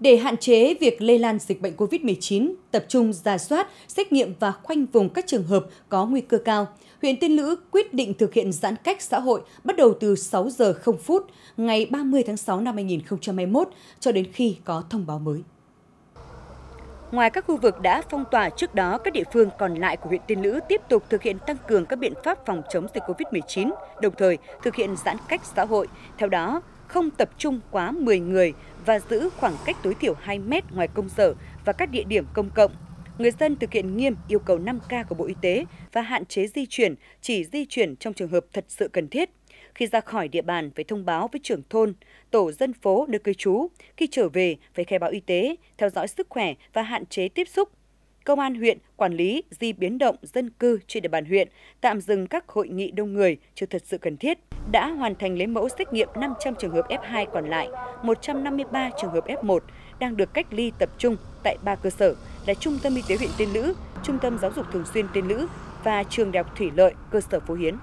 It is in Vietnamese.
Để hạn chế việc lây lan dịch bệnh COVID-19, tập trung ra soát, xét nghiệm và khoanh vùng các trường hợp có nguy cơ cao, huyện Tiên Lữ quyết định thực hiện giãn cách xã hội bắt đầu từ 6 giờ 0 phút ngày 30 tháng 6 năm 2021 cho đến khi có thông báo mới. Ngoài các khu vực đã phong tỏa trước đó, các địa phương còn lại của huyện Tiên Lữ tiếp tục thực hiện tăng cường các biện pháp phòng chống dịch COVID-19, đồng thời thực hiện giãn cách xã hội. Theo đó, không tập trung quá 10 người và giữ khoảng cách tối thiểu 2 mét ngoài công sở và các địa điểm công cộng. Người dân thực hiện nghiêm yêu cầu 5K của Bộ Y tế và hạn chế di chuyển, chỉ di chuyển trong trường hợp thật sự cần thiết. Khi ra khỏi địa bàn phải thông báo với trưởng thôn, tổ dân phố nơi cư trú. Khi trở về phải khai báo y tế, theo dõi sức khỏe và hạn chế tiếp xúc. Công an huyện quản lý di biến động dân cư trên địa bàn huyện, tạm dừng các hội nghị đông người chưa thật sự cần thiết, đã hoàn thành lấy mẫu xét nghiệm 500 trường hợp F2 còn lại, 153 trường hợp F1 đang được cách ly tập trung tại ba cơ sở là Trung tâm Y tế huyện Tiên Lữ, Trung tâm Giáo dục Thường xuyên Tiên Lữ và Trường Đại học Thủy lợi cơ sở Phú Hiến.